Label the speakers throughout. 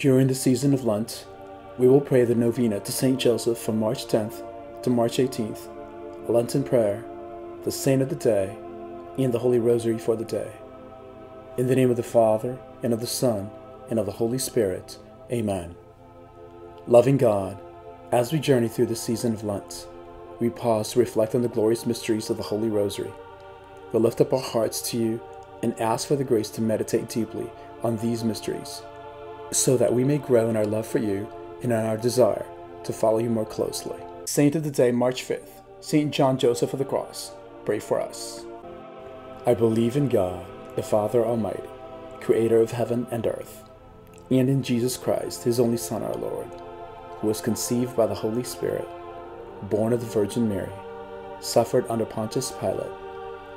Speaker 1: During the season of Lent, we will pray the novena to St. Joseph from March 10th to March 18th, a Lenten prayer, the Saint of the Day, and the Holy Rosary for the day. In the name of the Father, and of the Son, and of the Holy Spirit. Amen. Loving God, as we journey through the season of Lent, we pause to reflect on the glorious mysteries of the Holy Rosary. We lift up our hearts to you and ask for the grace to meditate deeply on these mysteries, so that we may grow in our love for you and in our desire to follow you more closely. Saint of the Day, March 5th, Saint John Joseph of the Cross, pray for us. I believe in God, the Father Almighty, creator of heaven and earth, and in Jesus Christ, his only Son, our Lord, who was conceived by the Holy Spirit, born of the Virgin Mary, suffered under Pontius Pilate,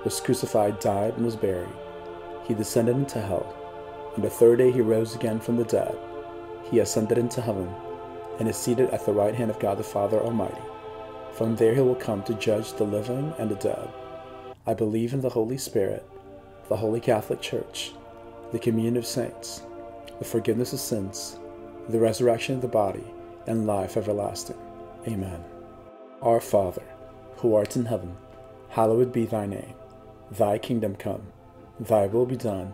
Speaker 1: was crucified, died, and was buried. He descended into hell. On the third day he rose again from the dead. He ascended into heaven, and is seated at the right hand of God the Father Almighty. From there he will come to judge the living and the dead. I believe in the Holy Spirit, the Holy Catholic Church, the communion of saints, the forgiveness of sins, the resurrection of the body, and life everlasting. Amen. Our Father, who art in heaven, hallowed be thy name. Thy kingdom come, thy will be done,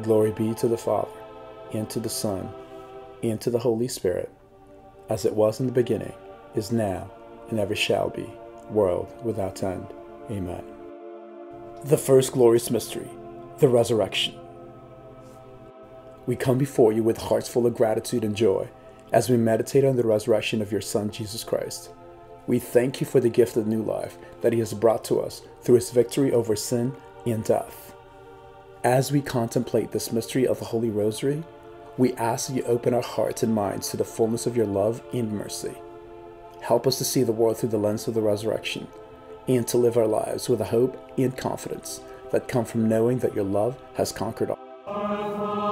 Speaker 1: Glory be to the Father, and to the Son, and to the Holy Spirit, as it was in the beginning, is now, and ever shall be, world without end. Amen. The first glorious mystery, the resurrection. We come before you with hearts full of gratitude and joy as we meditate on the resurrection of your Son, Jesus Christ. We thank you for the gift of new life that He has brought to us through His victory over sin and death. As we contemplate this mystery of the Holy Rosary, we ask that you open our hearts and minds to the fullness of your love and mercy. Help us to see the world through the lens of the resurrection and to live our lives with a hope and confidence that come from knowing that your love has conquered all.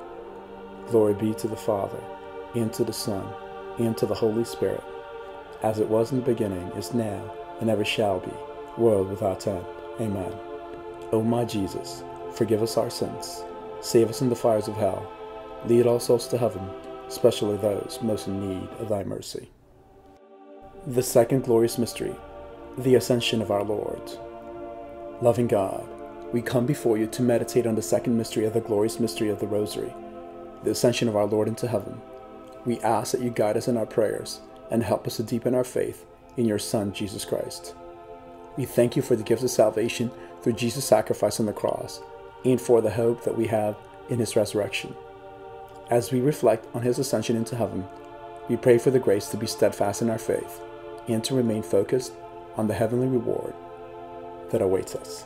Speaker 1: Glory be to the Father, and to the Son, and to the Holy Spirit, as it was in the beginning, is now, and ever shall be, world without end. Amen. O my Jesus, forgive us our sins, save us in the fires of hell, lead all souls to heaven, especially those most in need of thy mercy. The second glorious mystery, the Ascension of our Lord. Loving God, we come before you to meditate on the second mystery of the glorious mystery of the Rosary, the Ascension of our Lord into heaven. We ask that you guide us in our prayers and help us to deepen our faith in your Son, Jesus Christ. We thank you for the gift of salvation through Jesus' sacrifice on the cross and for the hope that we have in his resurrection. As we reflect on his ascension into heaven, we pray for the grace to be steadfast in our faith and to remain focused on the heavenly reward that awaits us.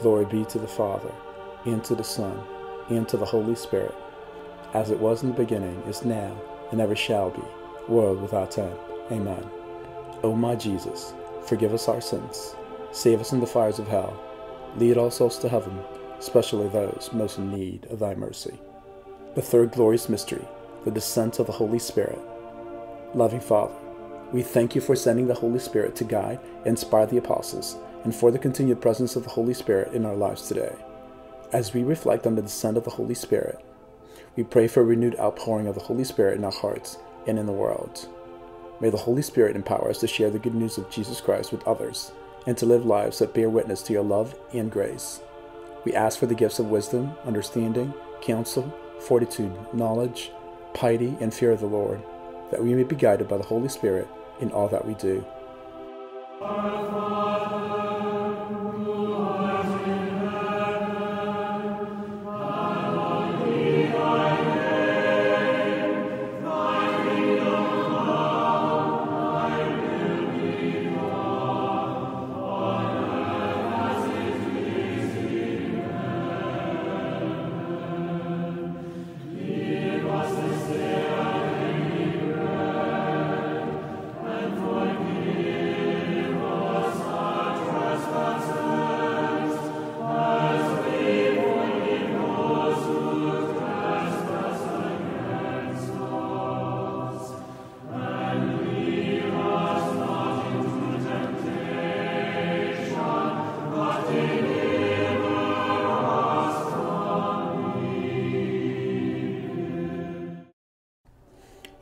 Speaker 1: Glory be to the Father, and to the Son, and to the Holy Spirit, as it was in the beginning, is now, and ever shall be, world without end. Amen. O my Jesus, forgive us our sins, save us from the fires of hell, lead all souls to heaven, especially those most in need of thy mercy. The third glorious mystery, the descent of the Holy Spirit. Loving Father, we thank you for sending the Holy Spirit to guide and inspire the apostles, and for the continued presence of the Holy Spirit in our lives today. As we reflect on the descent of the Holy Spirit, we pray for a renewed outpouring of the Holy Spirit in our hearts and in the world. May the Holy Spirit empower us to share the good news of Jesus Christ with others and to live lives that bear witness to your love and grace. We ask for the gifts of wisdom, understanding, counsel, fortitude, knowledge, piety, and fear of the Lord, that we may be guided by the Holy Spirit in all that we do.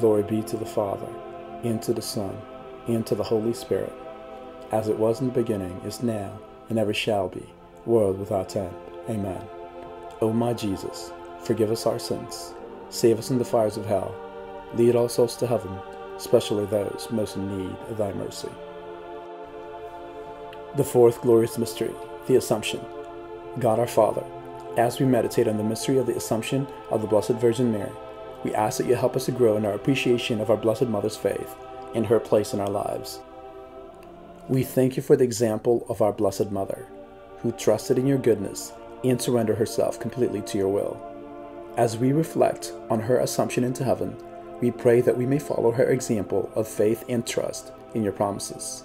Speaker 1: Glory be to the Father, and to the Son, and to the Holy Spirit, as it was in the beginning, is now, and ever shall be, world without end. Amen. O my Jesus, forgive us our sins, save us from the fires of hell, lead all souls to heaven, especially those most in need of thy mercy. The fourth glorious mystery, the Assumption. God our Father, as we meditate on the mystery of the Assumption of the Blessed Virgin Mary, we ask that you help us to grow in our appreciation of our Blessed Mother's faith and her place in our lives. We thank you for the example of our Blessed Mother, who trusted in your goodness and surrendered herself completely to your will. As we reflect on her assumption into heaven, we pray that we may follow her example of faith and trust in your promises.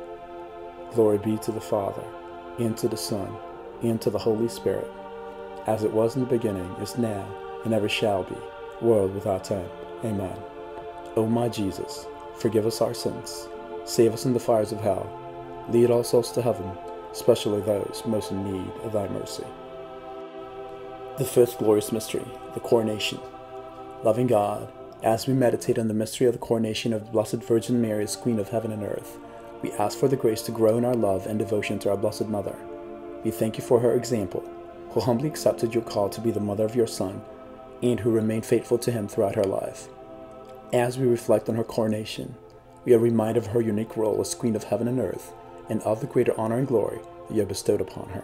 Speaker 1: Glory be to the Father, and to the Son, and to the Holy Spirit, as it was in the beginning, is now, and ever shall be, world without end. Amen. O my Jesus, forgive us our sins, save us from the fires of hell, lead all souls to heaven, especially those most in need of thy mercy. The fifth glorious mystery, the coronation. Loving God, as we meditate on the mystery of the coronation of the Blessed Virgin Mary as Queen of Heaven and Earth, we ask for the grace to grow in our love and devotion to our Blessed Mother. we thank you for her example, who humbly accepted your call to be the mother of your Son, and who remained faithful to him throughout her life. As we reflect on her coronation, we are reminded of her unique role as Queen of Heaven and Earth, and of the greater honor and glory that you have bestowed upon her.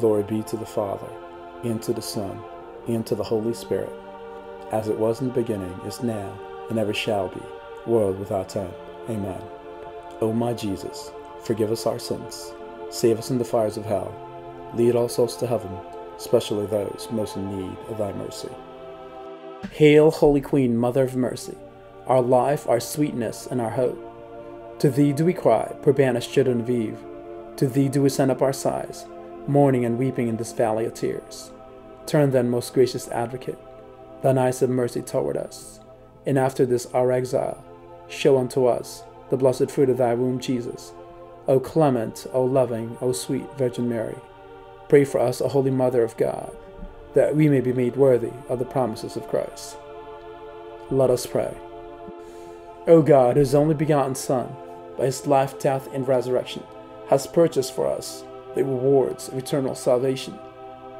Speaker 1: Glory be to the Father, and to the Son, and to the Holy Spirit, as it was in the beginning, is now, and ever shall be, world without end. Amen. O my Jesus, forgive us our sins, save us in the fires of hell, lead all souls to heaven, especially those most in need of thy mercy. Hail, Holy Queen, Mother of Mercy, our life, our sweetness, and our hope. To thee do we cry, poor banished children of Eve. To thee do we send up our sighs mourning and weeping in this valley of tears. Turn then, most gracious advocate, thine eyes of mercy toward us, and after this our exile, show unto us the blessed fruit of thy womb, Jesus. O clement, O loving, O sweet Virgin Mary, pray for us, O Holy Mother of God, that we may be made worthy of the promises of Christ. Let us pray. O God, whose only begotten Son, by his life, death, and resurrection, has purchased for us the rewards of eternal salvation.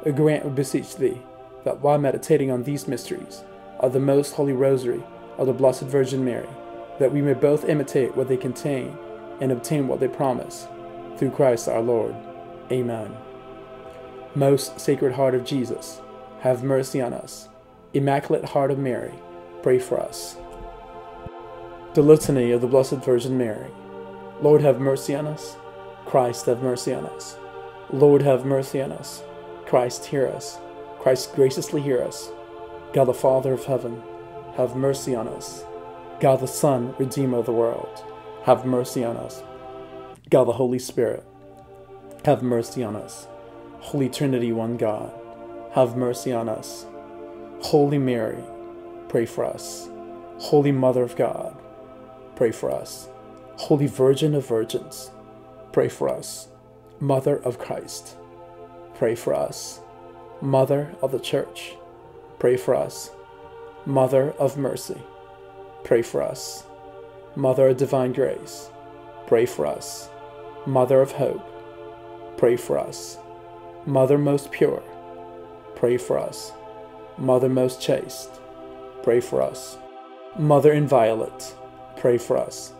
Speaker 1: A grant, we beseech thee, that while meditating on these mysteries of the most holy rosary of the Blessed Virgin Mary, that we may both imitate what they contain and obtain what they promise, through Christ our Lord. Amen. Most Sacred Heart of Jesus, have mercy on us. Immaculate Heart of Mary, pray for us. The Litany of the Blessed Virgin Mary. Lord have mercy on us. Christ have mercy on us. Lord have mercy on us. Christ hear us. Christ graciously hear us. God the Father of heaven, have mercy on us. God the Son, Redeemer of the world, have mercy on us. God the Holy Spirit, have mercy on us. Holy Trinity, one God, have mercy on us. Holy Mary, pray for us. Holy Mother of God, pray for us. Holy Virgin of Virgins, pray for us. Mother of Christ, pray for us. Mother of the Church, pray for us. Mother of Mercy, pray for us. Mother of Divine Grace, pray for us. Mother of Hope, pray for us. Mother most pure, pray for us. Mother most chaste, pray for us. Mother inviolate, pray for us.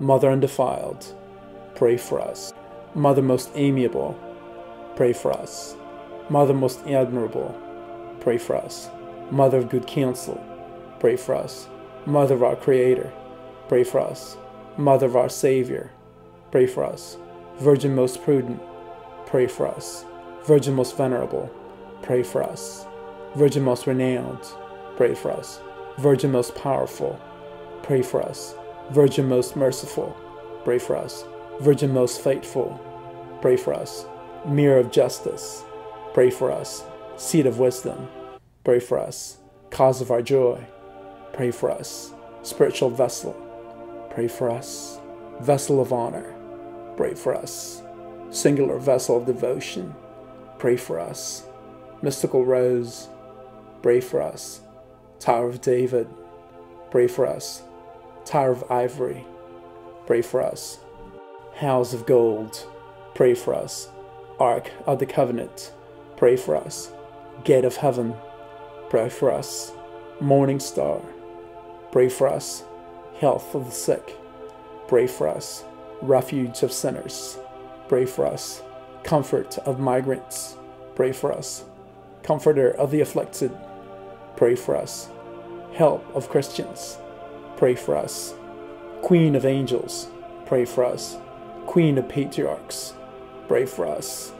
Speaker 1: Mother undefiled, pray for us. Mother most amiable, pray for us. Mother most admirable, pray for us. Mother of good counsel, pray for us. Mother of our Creator, pray for us. Mother of our Savior, pray for us. Virgin most prudent, pray for us. Virgin most venerable, pray for us. Virgin most renowned, pray for us. Virgin most powerful, pray for us. Virgin most merciful, pray for us. Virgin most faithful, pray for us. Mirror of justice, pray for us. Seat of wisdom, pray for us. Cause of our joy, pray for us. Spiritual vessel, pray for us. Vessel of honor, pray for us. Singular vessel of devotion, pray for us. Mystical rose, pray for us. Tower of David, pray for us. Tower of Ivory, pray for us. House of Gold, pray for us. Ark of the Covenant, pray for us. Gate of Heaven, pray for us. Morning Star, pray for us. Health of the sick, pray for us. Refuge of sinners, pray for us. Comfort of migrants, pray for us. Comforter of the afflicted, pray for us. Help of Christians, pray for us. Queen of angels, pray for us. Queen of patriarchs, pray for us.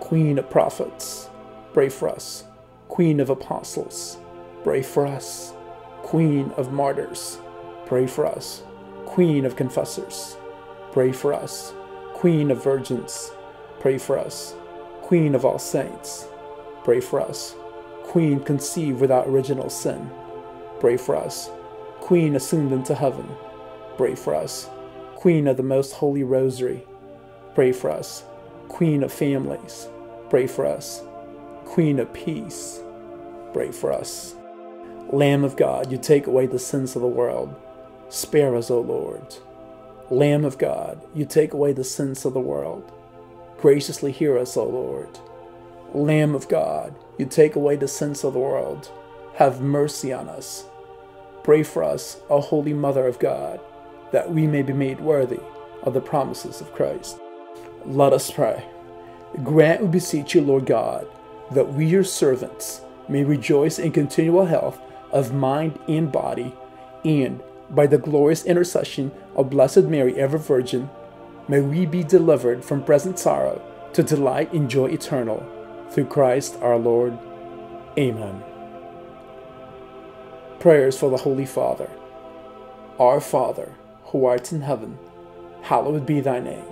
Speaker 1: Queen of prophets, pray for us. Queen of apostles, pray for us. Queen of martyrs, pray for us. Queen of confessors, pray for us. Queen of virgins, pray for us. Queen of all saints, pray for us. Queen conceived without original sin, pray for us. Queen assumed into heaven, pray for us. Queen of the most holy rosary, pray for us. Queen of families, pray for us. Queen of peace, pray for us. Lamb of God, you take away the sins of the world. Spare us, O Lord. Lamb of God, you take away the sins of the world. Graciously hear us, O Lord. Lamb of God, you take away the sins of the world. Have mercy on us. Pray for us, O Holy Mother of God, that we may be made worthy of the promises of Christ. Let us pray. Grant, we beseech you, Lord God, that we, your servants, may rejoice in continual health of mind and body, and by the glorious intercession of Blessed Mary, ever Virgin, may we be delivered from present sorrow to delight in joy eternal. Through Christ our Lord. Amen. Prayers for the Holy Father. Our Father, who art in heaven, hallowed be thy name.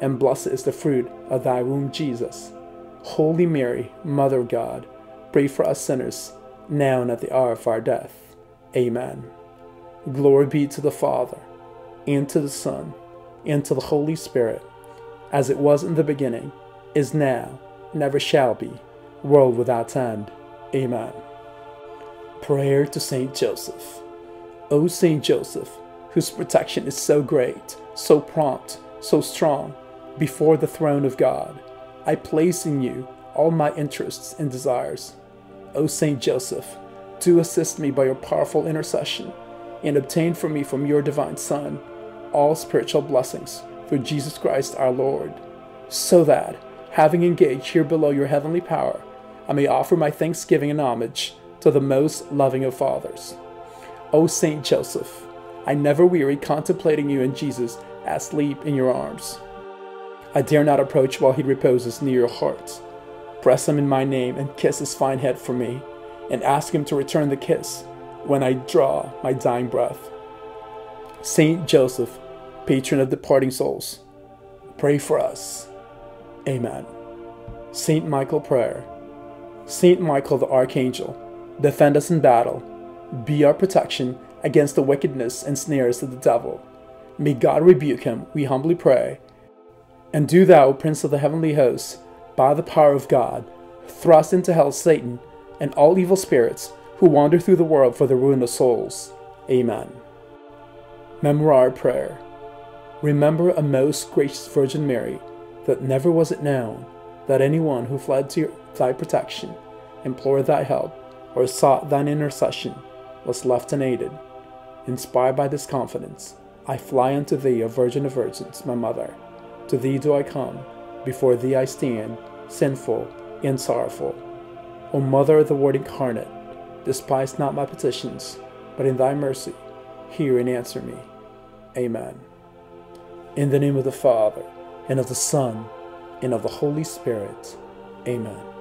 Speaker 1: and blessed is the fruit of thy womb, Jesus. Holy Mary, Mother of God, pray for us sinners, now and at the hour of our death. Amen. Glory be to the Father, and to the Son, and to the Holy Spirit, as it was in the beginning, is now, never shall be, world without end. Amen. Prayer to Saint Joseph. O Saint Joseph, whose protection is so great, so prompt, so strong, before the throne of God, I place in you all my interests and desires. O Saint Joseph, do assist me by your powerful intercession, and obtain for me from your divine Son all spiritual blessings through Jesus Christ our Lord, so that, having engaged here below your heavenly power, I may offer my thanksgiving and homage to the most loving of fathers. O Saint Joseph, I never weary contemplating you and Jesus asleep in your arms. I dare not approach while he reposes near your heart. Press him in my name and kiss his fine head for me, and ask him to return the kiss when I draw my dying breath. Saint Joseph, patron of departing souls, pray for us. Amen. Saint Michael Prayer. Saint Michael the Archangel, defend us in battle. Be our protection against the wickedness and snares of the devil. May God rebuke him, we humbly pray. And do thou, Prince of the heavenly hosts, by the power of God, thrust into hell Satan and all evil spirits who wander through the world for the ruin of souls. Amen. Memorare Prayer Remember, a most gracious Virgin Mary, that never was it known that anyone who fled to thy protection, implored thy help, or sought thine intercession was left unaided. Inspired by this confidence, I fly unto thee, O Virgin of Virgins, my mother. To thee do I come, before thee I stand, sinful and sorrowful. O Mother of the Word incarnate, despise not my petitions, but in thy mercy, hear and answer me. Amen. In the name of the Father, and of the Son, and of the Holy Spirit. Amen.